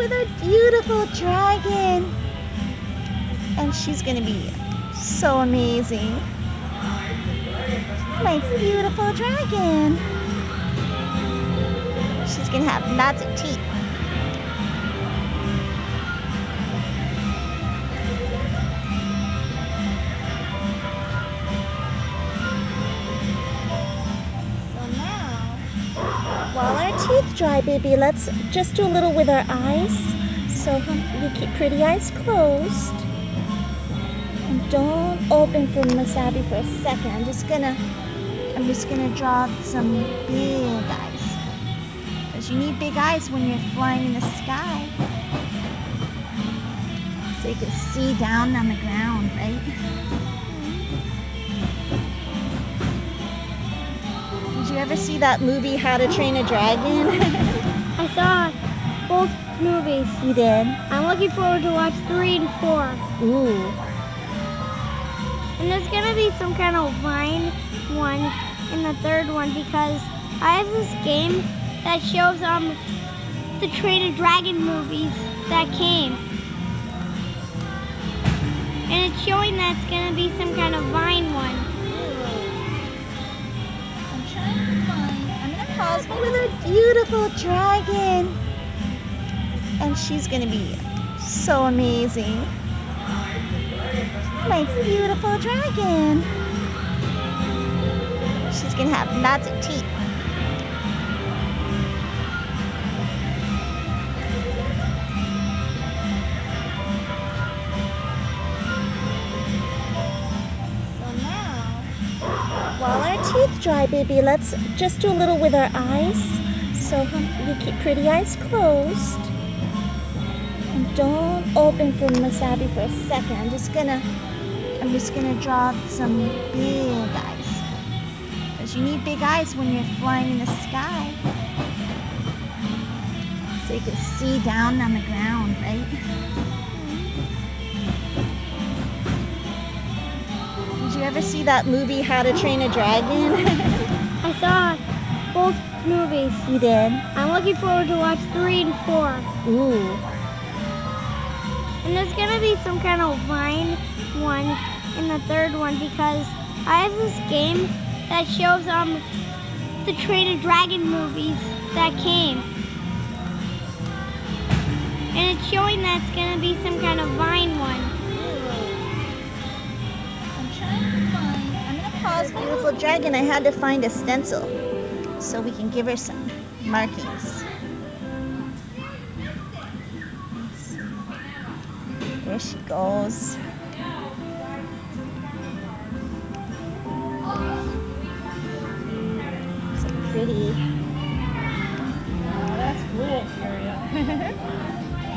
with our beautiful dragon. And she's gonna be so amazing. My beautiful dragon. She's gonna have lots of teeth. Teeth dry, baby, let's just do a little with our eyes. So you keep pretty eyes closed. And don't open for Miss Abby for a second. I'm just gonna, I'm just gonna draw some big eyes. Because you need big eyes when you're flying in the sky. So you can see down on the ground, ever see that movie How to Train a Dragon? I saw both movies. you did? I'm looking forward to watch three and four. Ooh. And there's gonna be some kind of Vine one in the third one because I have this game that shows um the Train a Dragon movies that came. And it's showing that it's gonna be some kind of Vine one. I'm with our beautiful dragon. And she's gonna be so amazing. My beautiful dragon. She's gonna have lots of teeth. So now, while our teeth dry, baby, let's just do a little with our eyes. So you keep pretty eyes closed. And don't open for Miss Abby for a second. I'm just gonna, I'm just gonna draw some big eyes. Because you need big eyes when you're flying in the sky. So you can see down on the ground, right? Ever see that movie How to Train a Dragon? I saw both movies. you did? I'm looking forward to watch three and four. Ooh. And there's gonna be some kind of Vine one in the third one because I have this game that shows um the Train a Dragon movies that came. And it's showing that it's gonna be some kind of Vine one. Pause beautiful dragon. I had to find a stencil so we can give her some markings. There she goes. So pretty. Oh, that's cool, Furia.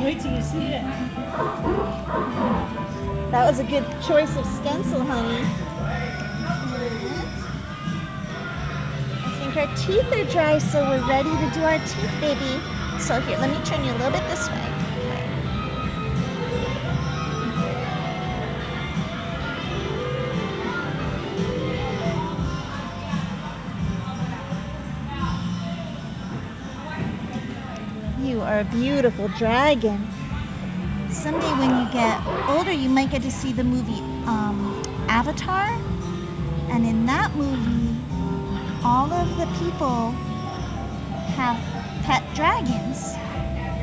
Wait till you see it. That was a good choice of stencil, honey. Our teeth are dry, so we're ready to do our teeth, baby. So here, let me turn you a little bit this way. You are a beautiful dragon. Someday when you get older, you might get to see the movie um, Avatar. And in that movie, all of the people have pet dragons.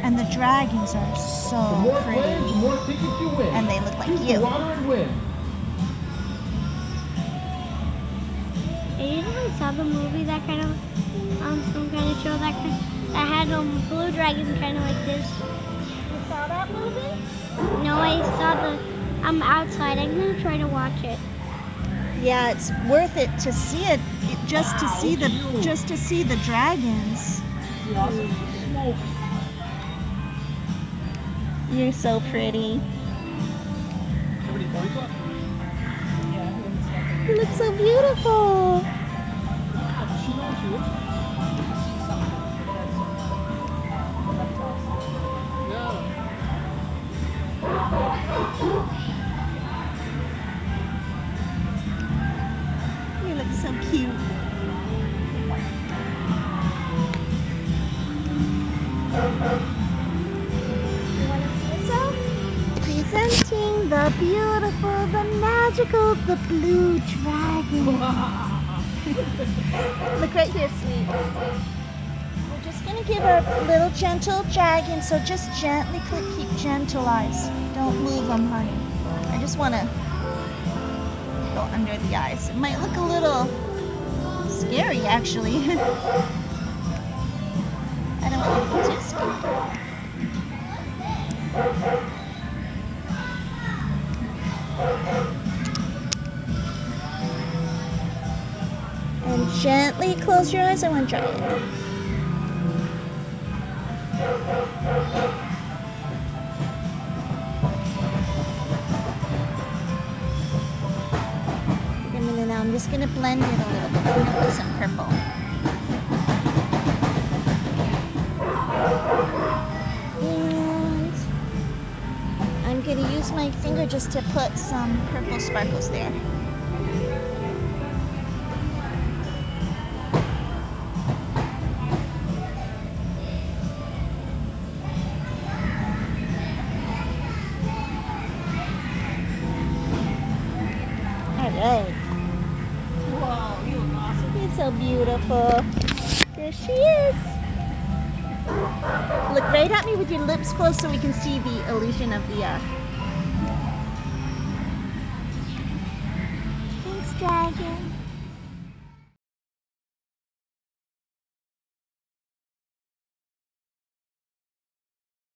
And the dragons are The so more claims, the pretty. more tickets you win. And they look like Choose the you. water and win. I usually saw the movie that kind of um some kind of show that kind that had um blue dragons kind of like this. You saw that movie? No, I saw the I'm outside. I'm gonna try to watch it. Yeah, it's worth it to see it, it just to see the just to see the dragons. You're so pretty. You look so beautiful. so cute. Presenting the beautiful, the magical, the blue dragon. Look right here, sweet. We're just gonna give her a little gentle dragon. so just gently click, keep gentle eyes. Don't move them, honey. I just wanna go under the eyes. It might look a little scary, actually. I don't want to get too scared. And gently close your eyes. I want to dry it. Just gonna blend it a little bit. I'm gonna put some purple. And I'm gonna use my finger just to put some purple sparkles there. Alright. Whoa, so beautiful. There she is. Look right at me with your lips closed so we can see the illusion of the uh